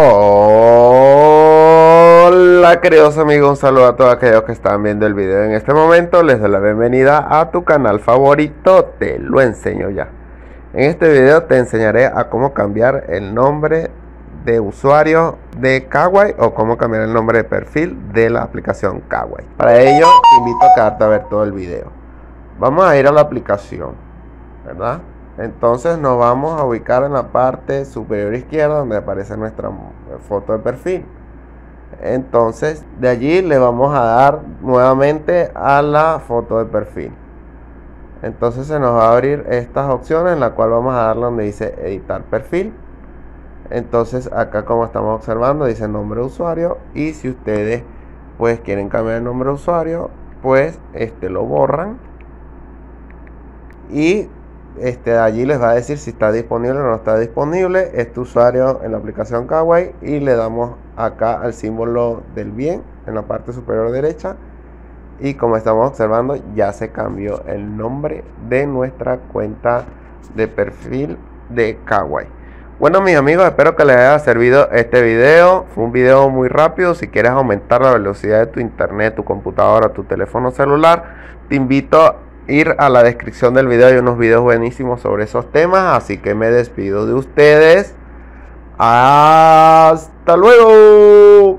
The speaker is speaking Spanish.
Hola queridos amigos, un saludo a todos aquellos que están viendo el video en este momento. Les doy la bienvenida a tu canal favorito, te lo enseño ya. En este video te enseñaré a cómo cambiar el nombre de usuario de Kawaii o cómo cambiar el nombre de perfil de la aplicación Kawaii. Para ello te invito a quedarte a ver todo el video. Vamos a ir a la aplicación, ¿verdad? Entonces nos vamos a ubicar en la parte superior izquierda donde aparece nuestra foto de perfil. Entonces de allí le vamos a dar nuevamente a la foto de perfil. Entonces se nos va a abrir estas opciones en la cual vamos a darle donde dice editar perfil. Entonces acá como estamos observando dice nombre de usuario y si ustedes pues quieren cambiar el nombre de usuario pues este lo borran y este, allí les va a decir si está disponible o no está disponible. Este usuario en la aplicación Kawaii y le damos acá al símbolo del bien en la parte superior derecha. Y como estamos observando ya se cambió el nombre de nuestra cuenta de perfil de Kawaii. Bueno mis amigos espero que les haya servido este video. Fue un video muy rápido. Si quieres aumentar la velocidad de tu internet tu computadora tu teléfono celular te invito ir a la descripción del video, hay unos videos buenísimos sobre esos temas, así que me despido de ustedes. Hasta luego.